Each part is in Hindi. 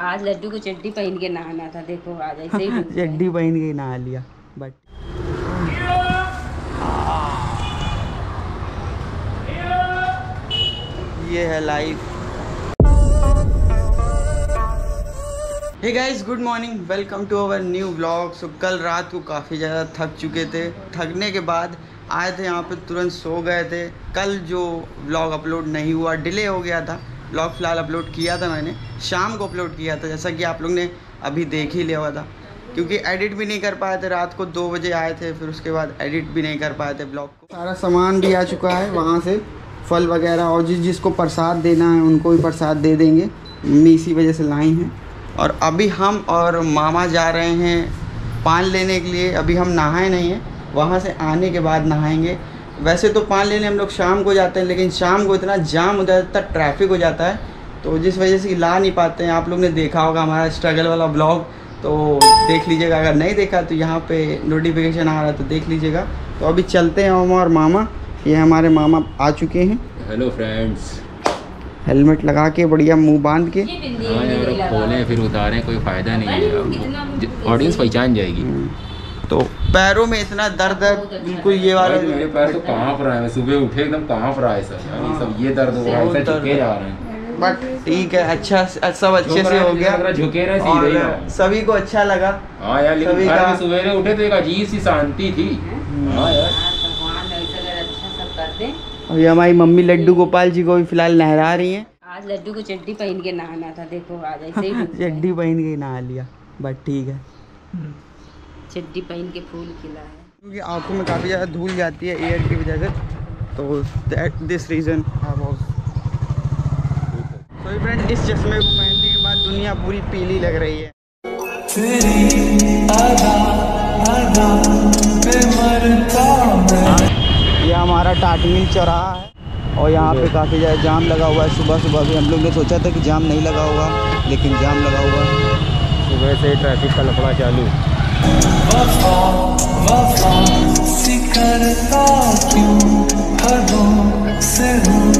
आज लड्डू को चड्डी पहन के नहाना था, देखो आज ऐसे ही चड्डी पहन के नहा लिया बट ये है life hey guys good morning welcome to our new vlog so कल रात को काफ़ी ज़्यादा थक चुके थे। थकने के बाद आए थे यहाँ पे, तुरंत सो गए थे। कल जो ब्लॉग अपलोड नहीं हुआ डिले हो गया था। व्लॉग फ़िलहाल अपलोड किया था मैंने। शाम को अपलोड किया था, जैसा कि आप लोग ने अभी देख ही लिया हुआ था। क्योंकि एडिट भी नहीं कर पाए थे, रात को दो बजे आए थे, फिर उसके बाद एडिट भी नहीं कर पाए थे ब्लॉग को। सारा सामान भी आ चुका है वहाँ से, फल वगैरह, और जिस जिसको प्रसाद देना है, उनको भी प्रसाद दे देंगे। मम्मी इसी वजह से लाई हैं। और अभी हम और मामा जा रहे हैं पान लेने के लिए। अभी हम नहाए नहीं हैं, वहाँ से आने के बाद नहाएँगे। वैसे तो पान लेने हम लोग शाम को जाते हैं लेकिन शाम को इतना जाम हो जाता है इतना ट्रैफ़िक हो जाता है तो जिस वजह से ला नहीं पाते हैं। आप लोग ने देखा होगा हमारा स्ट्रगल वाला ब्लॉग तो देख लीजिएगा अगर नहीं देखा तो यहाँ पे नोटिफिकेशन आ रहा है तो देख लीजिएगा। तो अभी चलते हैं हम और मामा ये हमारे मामा आ चुके हैं। हेलो फ्रेंड्स हेलमेट लगा के बढ़िया मुँह बाँध के। हाँ यार खोलें फिर उतारें कोई फ़ायदा नहीं है। ऑडियंस पहचान जाएगी। तो पैरों में इतना दर्द है बिल्कुल ये वाला मेरे पैर तो कहाँ पर आए सुबह उठे एकदम कहाँ पर आए सर यानी सब ये दर्द हो रहा है झुके जा रहे हैं। बट ठीक है अच्छा सब अच्छे से हो गया। झुके रहे सीधे और सभी को अच्छा लगा। हाँ यार लेकिन सवेरे उठे तो एक अजीब सी शांति थी। हाँ यार। भगवान ऐसा अगर सब कर दे और ये हमारी मम्मी लड्डू गोपाल जी को भी फ़िलहाल नहरा रही हैं। आज लड्डू को चड्डी पहन के नहाना था देखो आज ऐसे ही चड्डी पहन के नहा लिया बट ठीक है। चड्डी पहन के फूल खिला है। क्योंकि आँखों में काफ़ी ज़्यादा धूल जाती है एयर की वजह से तो दैट दिस रीज़न तो फ्रेंड इस चश्मे को पहनने के बाद दुनिया पूरी पीली लग रही है। ये हमारा टाटमिल चौराहा है और यहाँ पे काफ़ी ज़्यादा जाम लगा हुआ है। सुबह सुबह भी हम लोग ने सोचा था कि जाम नहीं लगा होगा लेकिन जाम लगा हुआ है। सुबह से ट्रैफ़िक का लफड़ा चालू। करता क्यों हदों से हूँ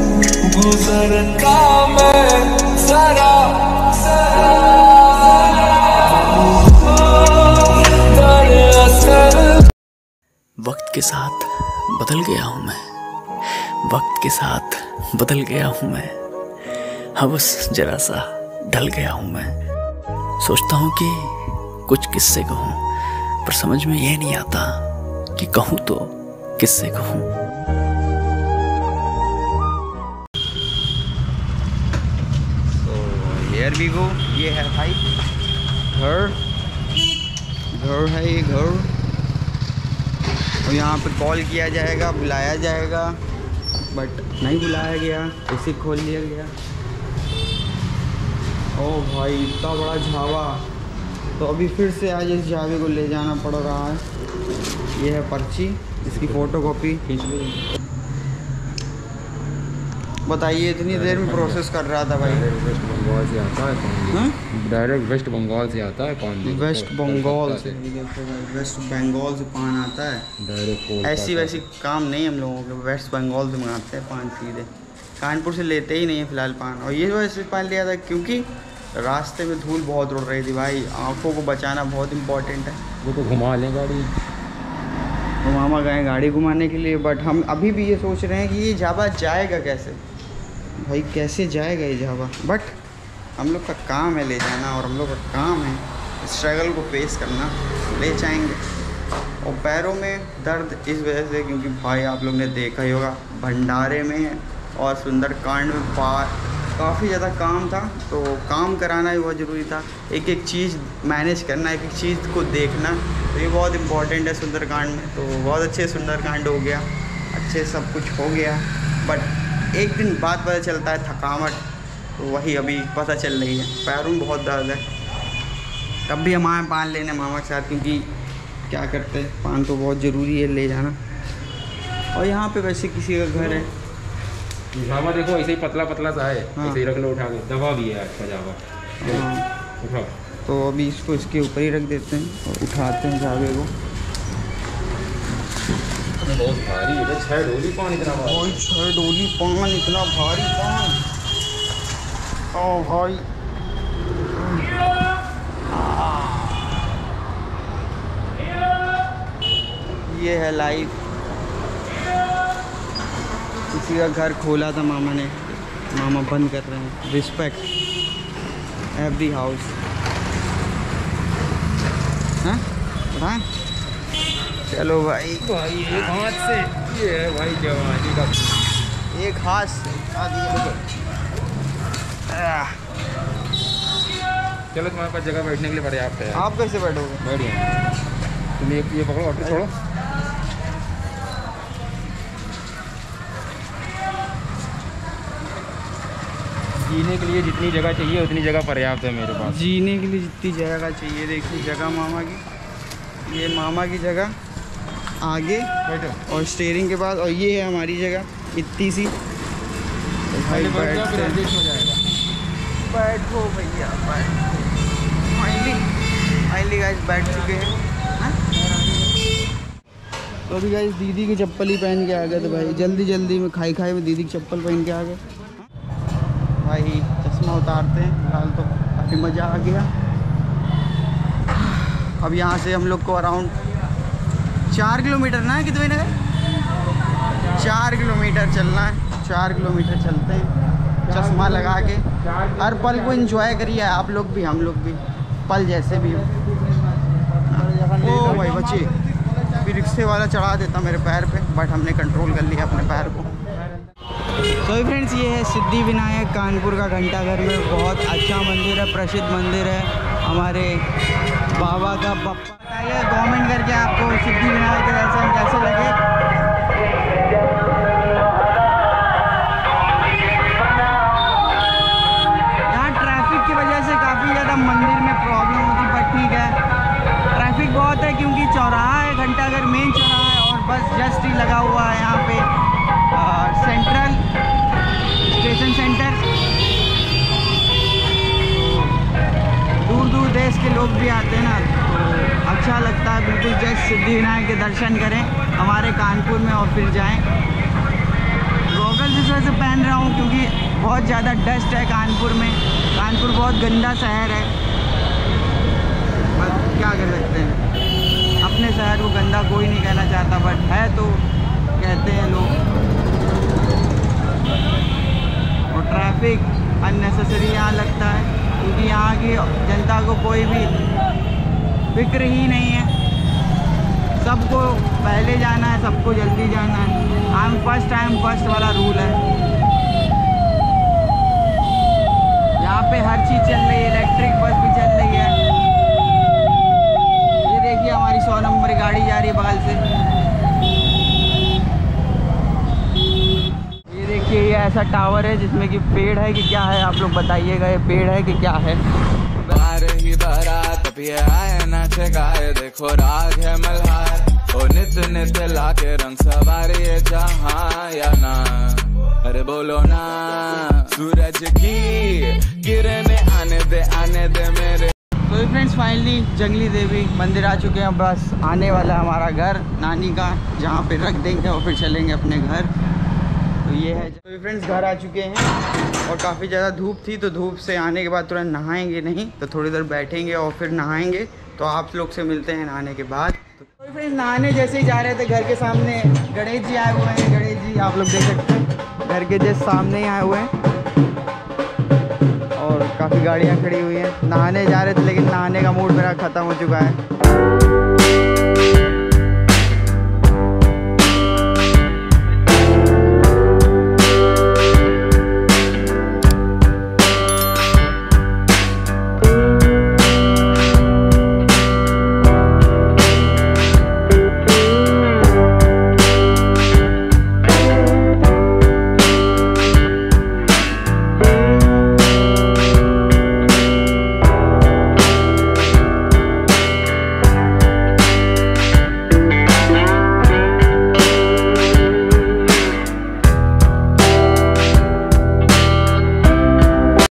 गुजरता मैं वक्त के साथ बदल गया हूँ मैं। वक्त के साथ बदल गया हूँ मैं। हाँ बस जरा सा ढल गया हूँ मैं। सोचता हूँ कि कुछ किस्से कहूँ। पर समझ में ये नहीं आता कि कहूँ तो किससे कहूँ। तो वी गो ये है भाई, घर। घर है ये घर। और यहाँ पे कॉल किया जाएगा, बुलाया जाएगा, बट नहीं बुलाया गया ऐसे खोल लिया गया। ओ भाई, इतना बड़ा झावा। तो अभी फिर से आज इस झावे को ले जाना पड़ रहा है। ये है पर्ची इसकी फ़ोटो कॉपी बताइए इतनी देर में प्रोसेस कर रहा था भाई। वेस्ट बंगाल से आता है हाँ? डायरेक्ट वेस्ट बंगाल से आता है पान वेस्ट बंगाल से। वेस्ट बंगाल से पान आता है। डायरेक्ट ऐसी वैसी काम नहीं हम लोगों के वेस्ट बंगाल से मंगाते हैं पान सीधे। कानपुर से लेते ही नहीं है फ़िलहाल पान। और ये वैसे पान लिया था क्योंकि रास्ते में धूल बहुत उड़ रही थी भाई। आँखों को बचाना बहुत इंपॉर्टेंट है। वो तो घुमा लें गाड़ी। तो मामा गए गाड़ी घुमाने के लिए बट हम अभी भी ये सोच रहे हैं कि ये झाबा जाएगा कैसे? भाई कैसे जाएगा ये झाबा? बट हम लोग का काम है ले जाना और हम लोग का काम है स्ट्रगल को फेस करना। ले जाएँगे। और पैरों में दर्द इस वजह से क्योंकि भाई आप लोग ने देखा ही होगा भंडारे में और सुंदरकांड में पार काफ़ी ज़्यादा काम था तो काम कराना भी बहुत ज़रूरी था। एक एक चीज़ मैनेज करना एक एक चीज़ को देखना तो ये बहुत इंपॉर्टेंट है सुंदरकांड में। तो बहुत अच्छे सुंदरकांड हो गया, अच्छे सब कुछ हो गया बट एक दिन बाद पता चलता है थकावट तो वही अभी पता चल रही है। पैरों में बहुत दर्द है। तब भी हम आए पान लेने मामा के साथ, क्योंकि क्या करते हैं, पान तो बहुत ज़रूरी है, ले जाना। और यहाँ पे वैसे किसी का घर है जावा देखो ऐसे ही पतला पतला सा है। हाँ। ऐसे ही रख लो उठा के। दबा भी है आज हाँ। उठाओ। तो अभी इसको इसके ऊपर ही रख देते हैं और उठाते हैं जावे को। बहुत भारी है डोली पान इतना भारी। डोली पान इतना भारी पान। ओ भाई। ये है लाइफ किसी का घर खोला था मामा ने। मामा बंद कर रहे हैं। रिस्पेक्ट एवरी हाउस हाँ? चलो भाई। भाई एक हाथ से। ये है भाई जवानी का एक हाथ से। चलो तुम्हारे पास जगह बैठने के लिए पर्याप्त है। आप कैसे बैठोगे? बैठ जाओ। तुम एक ये पकड़ो ऑटो छोड़ो। जीने के लिए जितनी जगह चाहिए उतनी जगह पर्याप्त है मेरे पास। जीने के लिए जितनी जगह चाहिए देखिए जगह मामा की। ये मामा की जगह आगे बैठो। और स्टेयरिंग के बाद और ये है हमारी जगह इतनी सी। तो भाई बैठ भैया फाइनली फाइनली गाइस बैठ चुके हैं। हाँ? तो अभी गाइस दीदी की चप्पल ही पहन के आ गए थे भाई। जल्दी जल्दी में खाई खाई में दीदी की चप्पल पहन के आ गए। भाई चश्मा उतारते हैं, फ़िलहाल तो काफ़ी मज़ा आ गया। अब यहाँ से हम लोग को अराउंड चार किलोमीटर ना है कितने नगर चार किलोमीटर चलना है, चार किलोमीटर चलते हैं, चश्मा लगा के। हर पल को एंजॉय करिए आप लोग भी, हम लोग भी, पल जैसे भी ओ भाई बच्चे, फिर रिक्शे वाला चढ़ा देता मेरे पैर पे बट हमने कंट्रोल कर लिया अपने पैर को। तो फ्रेंड्स ये है सिद्धि विनायक, कानपुर का घंटाघर में। बहुत अच्छा मंदिर है, प्रसिद्ध मंदिर है। हमारे बाबा का पप्पा बताइए कमेंट करके आपको सिद्धि विनायक के दर्शन कैसे लगे? यहाँ ट्रैफ़िक की वजह से काफ़ी ज़्यादा मंदिर में प्रॉब्लम होती बट ठीक है। ट्रैफ़िक बहुत है, क्योंकि चौराहा है, घंटाघर मेन चौराहा है, और बस जस्ट ही लगा हुआ है यहाँ पे। के लोग भी आते हैं ना तो अच्छा लगता है, बिल्कुल जस्ट सिद्धि विनायक के दर्शन करें, हमारे कानपुर में और फिर जाएँ। गॉगल्स इस वजह से पहन रहा हूँ क्योंकि बहुत ज़्यादा डस्ट है कानपुर में। कानपुर बहुत गंदा शहर है। क्या कर सकते हैं? अपने शहर को गंदा कोई नहीं कहना चाहता बट है तो कहते हैं लोग। और ट्रैफ़िक अननेसेसरी यहाँ लगता है। क्योंकि यहाँ की जनता को कोई भी फ़िक्र ही नहीं है। सबको पहले जाना है, सबको जल्दी जाना है। I am first I am first वाला रूल है। यहाँ पे हर चीज़ चल रही है इलेक्ट्रिक बस भी चल रही है। ये देखिए हमारी सौ नंबर गाड़ी जा रही है बगल से। ये ऐसा टावर है जिसमें कि पेड़ है कि क्या है? आप लोग बताइएगा ये पेड़ है कि क्या है? ही बारात पिए आए नाचे गाए देखो राग है मल्हार। ओ नित नित लाके रंग सवारी जहाँ या ना। अरे बोलो ना सूरज की किरण आने दे आने दे मेरे। तो फ्रेंड्स फाइनली जंगली देवी मंदिर आ चुके हैं। बस आने वाला हमारा घर नानी का जहाँ पे रख देंगे और फिर चलेंगे अपने घर। तो ये है तो फ्रेंड्स घर आ चुके हैं और काफ़ी ज़्यादा धूप थी तो धूप से आने के बाद तुरंत नहाएँगे नहीं तो थोड़ी देर बैठेंगे और फिर नहाएँगे। तो आप लोग से मिलते हैं नहाने के बाद। तो फ्रेंड्स नहाने जैसे ही जा रहे थे, घर के सामने गणेश जी आए हुए हैं। गणेश जी, आप लोग देख सकते हैं, घर के जैसे सामने ही आए हुए हैं। और काफ़ी गाड़ियाँ खड़ी हुई हैं। नहाने जा रहे थे, लेकिन नहाने का मूड मेरा ख़त्म हो चुका है।